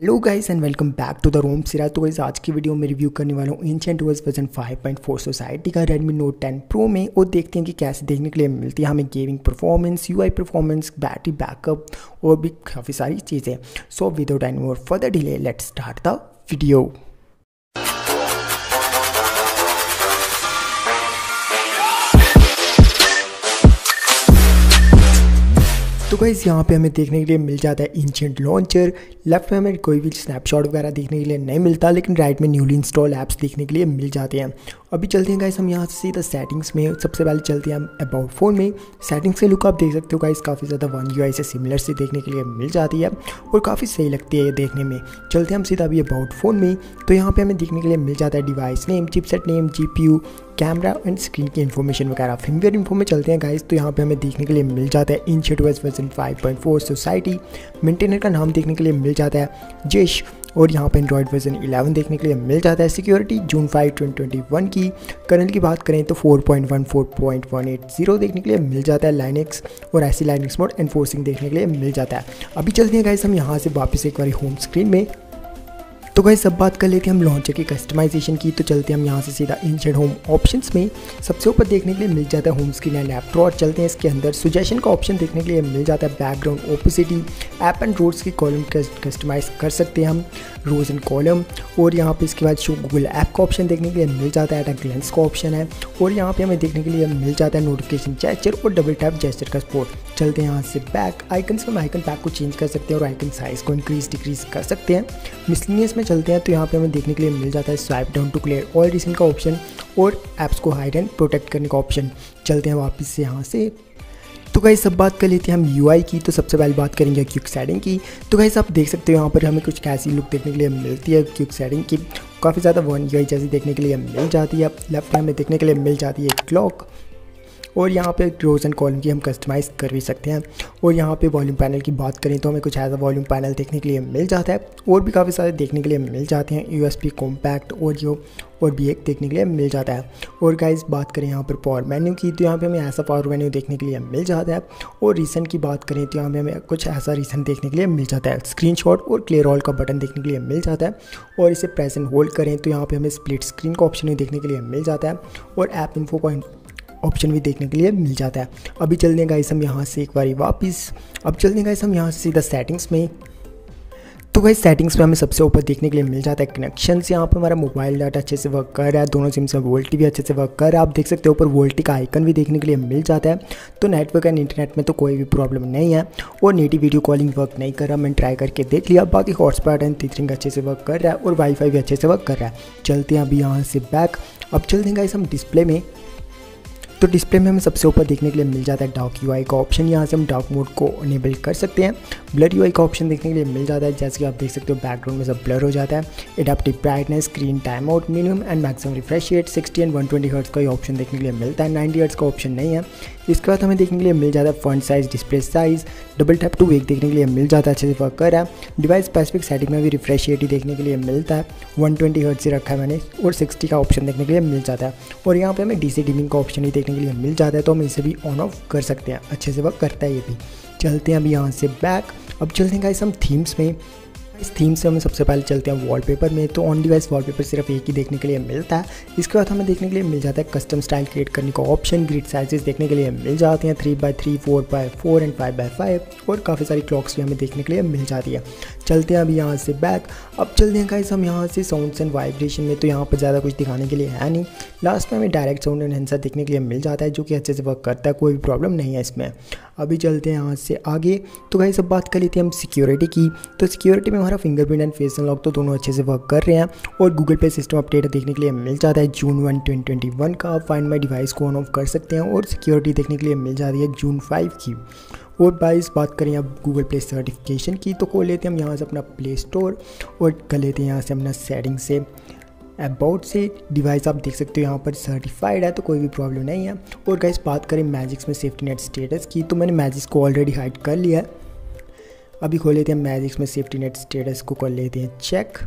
Hello guys and welcome back to the रोम सिरा तो guys आज की वीडियो में रिव्यू करने वाला हूँ एंशियंट वर्स वर्जन 5.4 सोसाइटी का रेडमी नोट 10 प्रो में और देखते हैं कि कैसे देखने के लिए मिलती है हमें gaming performance UI performance battery backup और भी काफ़ी सारी चीज़ें। So without any more further delay let start the video guys यहाँ पे हमें देखने के लिए मिल जाता है इंशेंट लॉन्चर लेफ़्ट में हमें कोई भी स्नैपशॉट वगैरह देखने के लिए नहीं मिलता, लेकिन राइट में न्यूली इंस्टॉल ऐप्स देखने के लिए मिल जाते हैं। अभी चलते हैं गाइस हम यहाँ से सीधा सेटिंग्स में, सबसे पहले चलते हैं हम अबाउट फ़ोन में। सेटिंग्स से लुक आप देख सकते हो गाइस काफ़ी ज़्यादा वन यू से सिमिलर से देखने के लिए मिल जाती है और काफ़ी सही लगती है ये देखने में। चलते हैं हम सीधा अभी अबाउट फ़ोन में तो यहाँ पर हमें देखने के लिए मिल जाता है device name chipset name GPU camera and screen की इन्फॉर्मेशन वगैरह। फिंगर इन्फो में चलते हैं गाइस तो यहाँ पे हमें देखने के लिए मिल जाता है इन शेटवेस वर्जन 5.4 सोसाइटी मेंटेनर का नाम देखने के लिए मिल जाता है जेश और यहाँ पे एंड्रॉयड वर्जन 11 देखने के लिए मिल जाता है सिक्योरिटी जून 5 2021 की। कर्नल की बात करें तो 4.14.180 देखने के लिए मिल जाता है लाइनिक्स और ऐसी लाइनिक्स मोड एनफोर्सिंग देखने के लिए मिल जाता है। अभी चलते हैं गाइस हम यहाँ से वापस एक बार होम स्क्रीन में। तो गई सब बात कर लेते हैं हम लॉन्चर के कस्टमाइजेशन की। तो चलते हैं हम यहाँ से सीधा इंशेड होम ऑप्शंस में। सबसे ऊपर देखने के लिए मिल जाता है होम स्क्रीन एंड ऐप और चलते हैं इसके अंदर। सुजेशन का ऑप्शन देखने के लिए मिल जाता है background opacity app and roads की कॉलम कस्टमाइज कर सकते हैं हम। रोज एंड कॉलम और यहाँ पे इसके बाद शो गूगल ऐप का ऑप्शन देखने के लिए मिल जाता है ग्लेंस का ऑप्शन है। और यहाँ पे हमें देखने के लिए मिल जाता है नोटिफिकेशन चैचर और डबल टैप जैचर का सपोर्ट चलते हैं यहाँ से बैक आइकन से हम आइकन पैक को चेंज कर सकते हैं और आइकन साइज़ को इंक्रीज डिक्रीज कर सकते हैं। मिसलिनियस में चलते हैं तो यहाँ पे हमें देखने के लिए मिल जाता है swipe down to clear all recent का ऑप्शन और ऐप्स को हाइड एंड प्रोटेक्ट करने का ऑप्शन चलते हैं वापस से यहाँ से। तो गाइस सब बात कर लेते हैं हम UI की। तो सबसे पहले बात करेंगे क्यूक सेटिंग की। तो गाइस आप देख सकते हो यहाँ पर हमें कुछ ऐसी लुक देखने के लिए मिलती है क्यूक सेटिंग की। काफ़ी ज़्यादा वन यू जैसी देखने के लिए मिल जाती है। लेफ़्ट हैंड में देखने के लिए मिल जाती है क्लॉक और यहाँ पे रोज एंड कॉलम की हम कस्टमाइज़ कर भी सकते हैं। और यहाँ पे वॉल्यूम पैनल की बात करें तो हमें कुछ ऐसा वॉल्यूम पैनल देखने के लिए मिल जाता है और भी काफ़ी सारे देखने के लिए मिल जाते हैं। U S P compact audio और भी एक देखने के लिए मिल जाता है। और गाइज़ बात करें यहाँ पर पावर मेन्यू की तो यहाँ पे हमें ऐसा पावर मेन्यू देखने के लिए मिल जाता है। और रीसेंट की बात करें तो यहाँ पे हमें कुछ ऐसा रीसेंट देखने के लिए मिल जाता है। स्क्रीनशॉट और क्लियर ऑल का बटन देखने के लिए मिल जाता है। और इसे प्रेजेंट होल्ड करें तो यहाँ पर हमें स्प्लिट स्क्रीन का ऑप्शन देखने के लिए मिल जाता है। और ऐप इन्फो का ऑप्शन भी देखने के लिए मिल जाता है। अभी चलते हैं गाइस हम यहाँ से एक बार वापस। अब चलते हैं गाइस हम यहाँ से सीधा सेटिंग्स में। तो भाई सेटिंग्स में हमें सबसे ऊपर देखने के लिए मिल जाता है कनेक्शन यहाँ पर हमारा मोबाइल डाटा अच्छे से वर्क कर रहा है। दोनों सिम से वोल्टी भी अच्छे से वर्क कर रहा है। आप देख सकते हो ऊपर वोल्टी का आइकन भी देखने के लिए मिल जाता है। तो नेटवर्क एंड इंटरनेट में तो कोई भी प्रॉब्लम नहीं है। और नेटिव वीडियो कॉलिंग वर्क नहीं कर रहा। मैंने ट्राई करके देख लिया। बाकी हॉटस्पॉट एंड तीसरिंग अच्छे से वर्क कर रहा है। और वाईफाई भी अच्छे से वर्क कर रहा है। चलते हैं अभी यहाँ से बैक अब चलते हैं गाइस हम डिस्प्ले में। तो डिस्प्ले में हमें सबसे ऊपर देखने के लिए मिल जाता है डार्क यू का ऑप्शन यहाँ से हम डार्क मोड को इनेबल कर सकते हैं। ब्लर यूआई का ऑप्शन देखने के लिए मिल जाता है। जैसे कि आप देख सकते हो बैकग्राउंड में सब ब्लर हो जाता है। Adaptive brightness screen time out minimum and maximum refresh rate sixty and one twenty hertz का ऑप्शन देखने के लिए मिलता है। नाइनटी हर्ट्स का ऑप्शन नहीं है। इसके बाद हमें देखने के लिए मिल जाता है front size display size double tap to wake देखने के लिए मिल जाता है अच्छे से वर्क कर रहा है। डिवाइस स्पेसिफिक सेटिंग में भी रिफ्रेश रेट ही देखने के लिए मिलता है। वन ट्वेंटी हर्ट से रखा है मैंने और सिक्सटी का ऑप्शन देखने के लिए मिल जाता है। और यहाँ पे हमें डी सी डिमिंग का ऑप्शन ही देखने के लिए मिल जाता है तो हम इसे भी ऑन ऑफ़ कर सकते हैं, अच्छे से वर्क करता है ये भी। चलते हैं अभी यहाँ से बैक अब चलते हैं गाइस हम थीम्स में। इस थीम से हमें सबसे पहले चलते हैं वॉलपेपर में। तो ऑन डिवाइस वॉलपेपर सिर्फ़ एक ही देखने के लिए मिलता है। इसके बाद हमें देखने के लिए मिल जाता है कस्टम स्टाइल क्रिएट करने का ऑप्शन ग्रिड साइजेस देखने के लिए मिल जाते हैं। Three by three four by four and five by five और काफ़ी सारी क्लॉक्स भी हमें देखने के लिए मिल जाती है। चलते हैं अभी यहाँ से बैक अब चलते हैं गाइस हम यहाँ से साउंड्स एंड वाइब्रेशन में। तो यहाँ पर ज़्यादा कुछ दिखाने के लिए है नहीं। लास्ट में हमें डायरेक्ट साउंड एंड एंसर देखने के लिए मिल जाता है, जो कि अच्छे से वर्क करता है। कोई भी प्रॉब्लम नहीं है इसमें। अभी चलते हैं यहाँ से आगे। तो गाइस अब बात कर लेते हैं हम सिक्योरिटी की। तो सिक्योरिटी में हमारा फिंगरप्रिंट एंड फेस अनलॉक तो दोनों अच्छे से वर्क कर रहे हैं और गूगल पे सिस्टम अपडेट देखने के लिए मिल जाता है June one twenty twenty one का फाइंड माई डिवाइस को ऑन ऑफ़ कर सकते हैं और सिक्योरिटी देखने के लिए मिल जाती है जून फाइव की। और बाईस बात करें अब गूगल प्ले सर्टिफिकेशन की। तो खोल लेते हैं हम यहाँ से अपना प्ले स्टोर और कर लेते हैं यहाँ से अपना सेटिंग से। अबाउट से डिवाइस आप देख सकते हो, यहाँ पर सर्टिफाइड है तो कोई भी प्रॉब्लम नहीं है। और गाइस बात करें मैजिक्स में सेफ्टी नेट स्टेटस की तो मैंने मैजिक्स को ऑलरेडी हाइड कर लिया है। अभी खोल लेते हैं मैजिक्स में सेफ्टी नेट स्टेटस को, कर लेते हैं चेक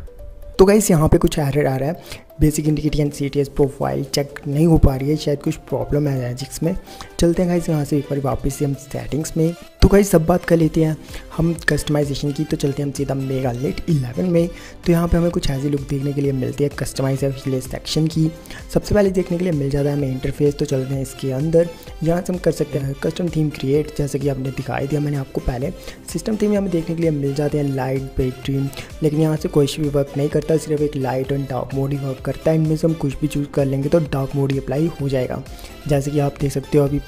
तो गाइस यहाँ पे कुछ एरर आ रहा है। Basic indicator and C T S profile check नहीं हो पा रही है, शायद कुछ प्रॉब्लम है मैजिक्स में। चलते हैं गाइस यहाँ से एक बार वापस से हम सेटिंग्स में। तो गाइस सब बात कर लेते हैं हम कस्टमाइजेशन की तो चलते हैं हम सीधा मेगा लेट 11 में। तो यहाँ पे हमें कुछ ऐसी लुक देखने के लिए मिलती है कस्टमाइज सेक्शन की। सबसे पहले देखने के लिए मिल जाता है हमें इंटरफेस तो चलते हैं इसके अंदर। यहाँ से हम कर सकते हैं कस्टम थीम क्रिएट जैसे कि आपने दिखाई दिया मैंने आपको पहले। सिस्टम थीम हमें देखने के लिए मिल जाते हैं लाइट बैटरी लेकिन यहाँ से कोई भी वर्क नहीं करता, सिर्फ़ एक लाइट और डार्क मोड वर्क करता है इनमें से हम कुछ भी चूज़ कर लेंगे तो डार्क मोड ही अप्लाई हो जाएगा। जैसे कि आप देख सकते हो अभी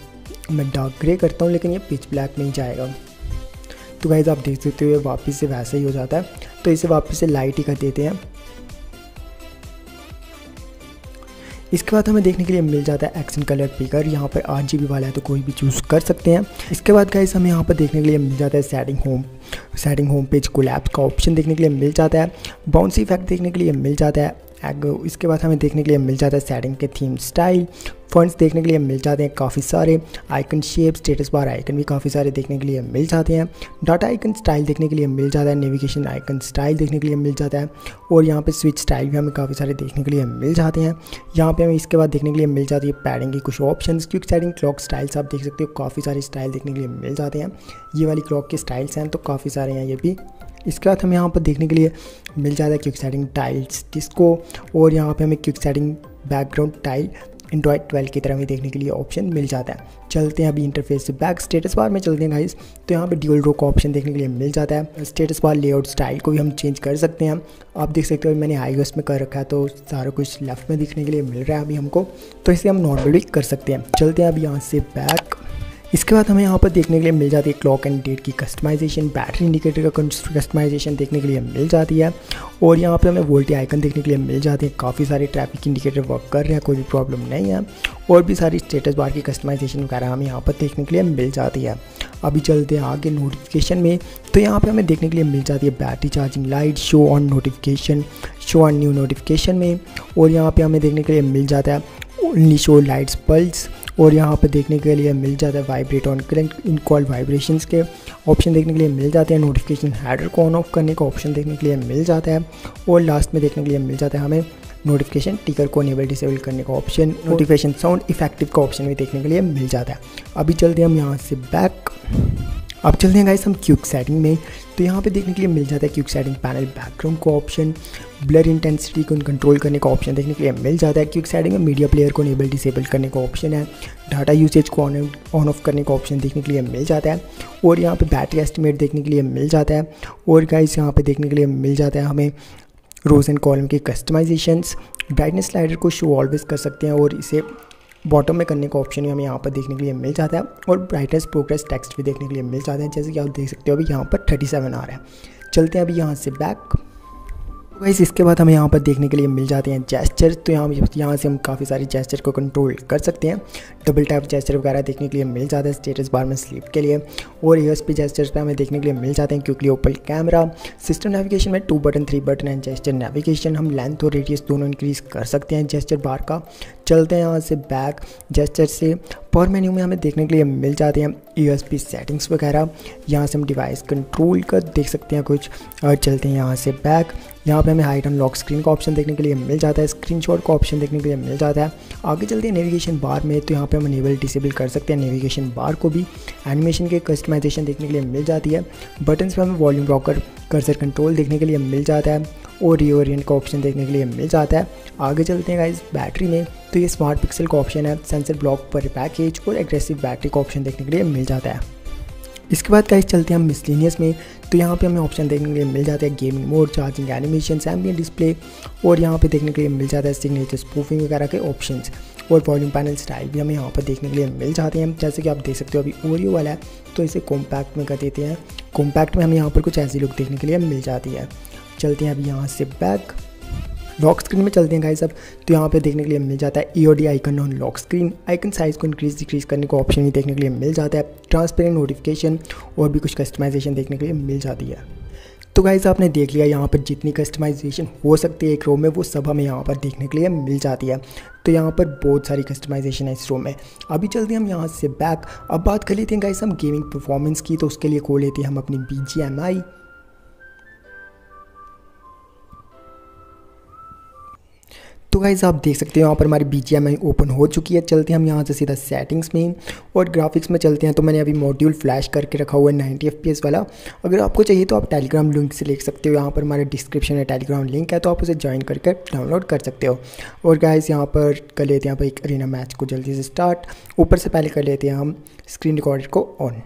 मैं डार्क ग्रे करता हूँ, लेकिन ये पिच ब्लैक नहीं जाएगा। तो गाइज़ आप देख सकते हो ये वापस से वैसे ही हो जाता है। तो इसे वापस से लाइट ही कर देते हैं। इसके बाद हमें देखने के लिए मिल जाता है एक्शन कलर पिकर यहाँ पर आठ जी वाला है तो कोई भी चूज़ कर सकते हैं। इसके बाद गाइस हमें यहाँ पर देखने के लिए मिल जाता है setting home setting home page collapse का ऑप्शन देखने के लिए मिल जाता है। बाउंसी इफ़ेक्ट देखने के लिए मिल जाता है। इसके बाद हमें देखने के लिए मिल जाता है सेटिंग के थीम स्टाइल फंड्स देखने के लिए मिल जाते हैं काफ़ी सारे. Icon shape status bar icon भी काफ़ी सारे देखने के लिए मिल जाते हैं. डाटा आइकन स्टाइल देखने के लिए मिल जाता है. नेविगेशन आइकन स्टाइल देखने के लिए मिल जाता है. और यहाँ पे स्विच स्टाइल भी हमें काफ़ी सारे देखने के लिए मिल जाते हैं. यहाँ पे हमें इसके बाद देखने के लिए मिल जाती है पैडिंग की कुछ ऑप्शन क्योंकि सेटिंग क्लॉक स्टाइल्स आप देख सकते हो. काफ़ी सारे स्टाइल देखने के लिए मिल जाते हैं. ये वाली क्लॉक के स्टाइल्स हैं तो काफ़ी सारे हैं ये भी. इसके बाद हमें यहाँ पर देखने के लिए मिल जाता है क्विक सेटिंग टाइल्स डिस्को और यहाँ पे हमें quick setting background tile Android twelve की तरह भी देखने के लिए ऑप्शन मिल जाता है। चलते हैं अभी इंटरफेस से बैक स्टेटस बार में चलते हैं गाइस तो यहाँ पे ड्यूल रो का ऑप्शन देखने के लिए मिल जाता है। स्टेटस बार लेआउट स्टाइल को भी हम चेंज कर सकते हैं। आप देख सकते हो मैंने आई में कर रखा है तो सारा कुछ लेफ़्ट में दिखने के लिए मिल रहा है अभी हमको। तो इसे हम नॉर्मली कर सकते हैं। चलते हैं अभी यहाँ से बैक इसके बाद हमें यहाँ पर देखने के लिए मिल जाती है क्लॉक एंड डेट की कस्टमाइजेशन बैटरी इंडिकेटर का कस्टमाइजेशन देखने के लिए मिल जाती है। और यहाँ पे हमें वोल्टी आइकन देखने के लिए मिल जाते हैं। काफ़ी सारे ट्रैफ़िक इंडिकेटर वर्क कर रहे हैं, कोई भी प्रॉब्लम नहीं है। और भी सारी स्टेटस बार की कस्टमाइजेशन वगैरह हमें यहाँ पर देखने के लिए मिल जाती है। अभी चलते हैं आगे नोटिफिकेशन में। तो यहाँ पर हमें देखने के लिए मिल जाती है battery charging light show on notification show on new notification में। और यहाँ पर हमें देखने के लिए मिल जाता है ओनली शो लाइट्स पल्स और यहाँ पर देखने के लिए मिल जाता है vibrate on current in call vibrations के ऑप्शन देखने के लिए मिल जाते हैं नोटिफिकेशन हैडर को ऑन ऑफ़ करने का ऑप्शन देखने के लिए मिल जाता है और लास्ट में देखने के लिए मिल जाता है हमें नोटिफिकेशन टिकर को अनेबल डिसेबल करने का ऑप्शन नोटिफिकेशन साउंड इफ़ेक्टिव का ऑप्शन भी देखने के लिए मिल जाता है। अभी चलते हैं हम यहाँ से बैक अब चलते हैं गाइस हम क्यूक सेटिंग में। तो यहाँ पे देखने के लिए मिल जाता है क्यूक सेटिंग पैनल बैकग्राउंड का ऑप्शन ब्लर इंटेंसिटी को कंट्रोल करने का ऑप्शन देखने के लिए मिल जाता है क्यूक सेटिंग में मीडिया प्लेयर को इनेबल डिसेबल करने का ऑप्शन है डाटा यूसेज को ऑन ऑन ऑफ़ करने का ऑप्शन देखने के लिए मिल जाता है, और यहाँ पे बैटरी एस्टिमेट देखने के लिए मिल जाता है, और गाइस यहाँ पे देखने के लिए मिल जाता है हमें रोज एंड कॉलम के कस्टमाइजेशंस ब्राइटनेस स्लाइडर को शो ऑलवेज कर सकते हैं, और इसे बॉटम में करने का ऑप्शन भी हमें यहाँ पर देखने के लिए मिल जाता है और ब्राइटनेस प्रोग्रेस टेक्स्ट भी देखने के लिए मिल जाता है। जैसे कि आप देख सकते हो अभी यहाँ पर थर्टी सेवन आ रहा है। चलते हैं अभी यहाँ से बैक तो गाइस इसके बाद हमें यहाँ पर देखने के लिए मिल जाते हैं जेस्चर तो यहाँ यहाँ से हम काफ़ी सारे जेस्चर को कंट्रोल कर सकते हैं। डबल टैप जेस्चर वगैरह देखने के लिए मिल जाता है स्टेटस बार में स्लीप के लिए। और ईयर्स पे जेस्चर पे हमें देखने के लिए मिल जाते हैं क्योंकि ओपल कैमरा सिस्टम नेविगेशन में two button three button and gesture navigation हम लेंथ और रेडियस दोनों इंक्रीज़ कर सकते हैं जेस्चर बार का। चलते हैं यहाँ से बैक जेस्चर से। पावर मेन्यू में हमें देखने के लिए मिल जाते हैं यूएसबी सेटिंग्स वगैरह। यहाँ से हम डिवाइस कंट्रोल कर देख सकते हैं कुछ। और चलते हैं यहाँ से बैक यहाँ पे हमें हाइट एंड लॉक स्क्रीन का ऑप्शन देखने के लिए मिल जाता है। स्क्रीनशॉट का ऑप्शन देखने के लिए मिल जाता है। आगे चलते हैं नेविगेशन बार में। तो यहाँ पे हम इनेबल डिसेबल कर सकते हैं नेविगेशन बार को भी। एनिमेशन के कस्टमाइजेशन देखने के लिए मिल जाती है। बटन्स पे हमें वॉल्यूम रॉकर कर्सर कंट्रोल देखने के लिए मिल जाता है। और रीओरियंट का ऑप्शन देखने के लिए मिल जाता है। आगे चलते हैं गाइस बैटरी में। तो ये स्मार्ट पिक्सल का ऑप्शन है। सेंसर ब्लॉक पर पैकेज और एग्रेसिव बैटरी का ऑप्शन देखने के लिए मिल जाता है। इसके बाद गाइस चलते हैं हम मिसलिनियस में। तो यहाँ पे हमें ऑप्शन देखने के लिए मिल जाता है gaming mode charging animation ambient display और यहाँ पे देखने के लिए मिल जाता है सिग्नेचर स्पूफिंग वगैरह के ऑप्शंस और वॉल्यूम पैनल स्टाइल भी हमें यहाँ पर देखने के लिए मिल जाते हैं। जैसे कि आप देख सकते हो अभी ओरियो वाला है। तो इसे कॉम्पैक्ट में कर देते हैं। कॉम्पैक्ट में हमें यहाँ पर कुछ ऐसी लुक देखने के लिए मिल जाती है। चलते हैं अब यहाँ से बैक लॉक स्क्रीन में चलते हैं गाइस अब. तो यहाँ पे देखने के लिए मिल जाता है E EOD icon on lock screen icon size को इंक्रीज डिक्रीज करने को ऑप्शन भी देखने के लिए मिल जाता है. ट्रांसपेरेंट नोटिफिकेशन और भी कुछ कस्टमाइजेशन देखने के लिए मिल जाती है. तो गाइज़ आपने देख लिया यहाँ पर जितनी कस्टमाइजेशन हो सकती है एक रो में, वो सब हमें यहाँ पर देखने के लिए मिल जाती है. तो यहाँ पर बहुत सारी कस्टमाइजेशन है इस रो में. अभी चलते हैं हम यहाँ से बैक अब बात कर लेते हैं गाइज़ हम गेमिंग परफॉर्मेंस की. तो उसके लिए खो लेते हैं हम अपनी बी जी एम आई तो गाइज़ आप देख सकते हो, यहाँ पर हमारी बी जी ओपन हो चुकी है। चलते हैं हम यहाँ से सीधा सेटिंग्स में और ग्राफिक्स में चलते हैं। तो मैंने अभी मॉड्यूल फ्लैश करके रखा हुआ है नाइन्टी एफ़ वाला। अगर आपको चाहिए तो आप टेलीग्राम लिंक से लिख सकते हो। यहाँ पर हमारे डिस्क्रिप्शन में टेलीग्राम लिंक है तो आप उसे ज्वाइन करके डाउनलोड कर सकते हो। और गाइज़ यहाँ पर कर लेते हैं, यहाँ पर एक अरीना मैच को जल्दी से स्टार्ट ऊपर से पहले कर लेते हैं हम स्क्रीन रिकॉर्डर को ऑन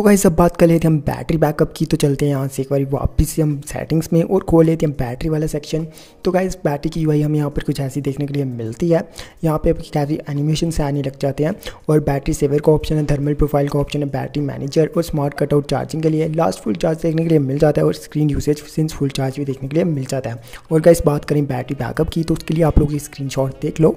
तो गाइस अब बात कर लेते हैं हम बैटरी बैकअप की। तो चलते हैं यहाँ से एक बार वापस से हम सेटिंग्स में और खोल लेते हैं बैटरी वाला सेक्शन तो गाइस बैटरी की यूआई हमें यहाँ पर कुछ ऐसी देखने के लिए मिलती है। यहाँ पे काफ़ी एनिमेशन से आने लग जाते हैं। और बैटरी सेवर का ऑप्शन है थर्मल प्रोफ़ाइल का ऑप्शन है बैटरी मैनेजर और स्मार्ट कटआउट चार्जिंग के लिए लास्ट फुल चार्ज देखने के लिए मिल जाता है और screen usage since full charge भी देखने के लिए मिल जाता है। और गाइस बात करें बैटरी बैकअप की तो उसके लिए आप लोग स्क्रीन देख लो।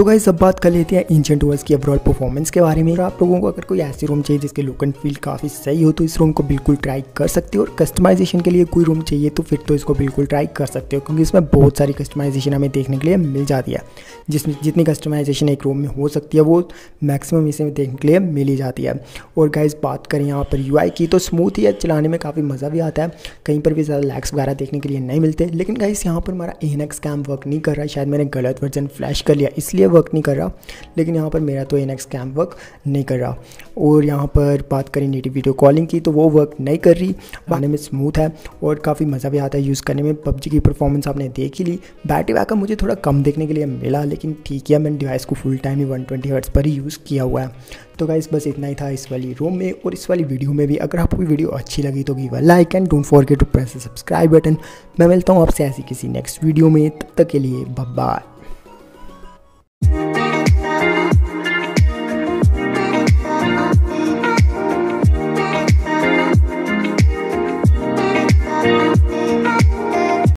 तो गाइस अब बात कर लेते हैं इंजेंट ओएस की ओवरऑल परफॉर्मेंस के बारे में। और आप लोगों को अगर कोई ऐसी रूम चाहिए जिसके लुक एंड फील काफ़ी सही हो तो इस रूम को बिल्कुल ट्राई कर सकते हो। और कस्टमाइजेशन के लिए कोई रूम चाहिए तो फिर तो इसको बिल्कुल ट्राई कर सकते हो, क्योंकि इसमें बहुत सारी कस्टमाइजेशन हमें देखने के लिए मिल जाती है। जिसमें, जितनी कस्टमाइजेशन एक रूम में हो सकती है, वो मैक्सिमम इसे देखने के लिए मिल ही जाती है। और गाइज़ बात करें यहाँ पर यूआई की तो स्मूथ ही है, चलाने में काफ़ी मज़ा भी आता है। कहीं पर भी ज़्यादा लैक्स वगैरह देखने के लिए नहीं मिलते। लेकिन गाइज़ यहाँ पर हमारा एन एक्स कैम वर्क नहीं कर रहा शायद मैंने गलत वर्जन फ्लैश कर लिया, इसलिए वर्क नहीं कर रहा। लेकिन यहाँ पर मेरा तो एन एक्स कैम वर्क नहीं कर रहा। और यहाँ पर बात करें नेटिव वीडियो कॉलिंग की तो वो वर्क नहीं कर रही। आने में स्मूथ है और काफ़ी मज़ा भी आता है यूज़ करने में। पबजी की परफॉर्मेंस आपने देख ही ली। बैटरी बैकअप मुझे थोड़ा कम देखने के लिए मिला, लेकिन ठीक है मैंने डिवाइस को फुल टाइम ही वन ट्वेंटी पर ही यूज़ किया हुआ है। तो गाइस बस इतना ही था इस वाली रूम में और इस वाली वीडियो में भी। अगर आपको वीडियो अच्छी लगी तो give a like and don't forget to press the subscribe button मैं मिलता हूँ आपसे ऐसी किसी नेक्स्ट वीडियो में। तब तक के लिए बाय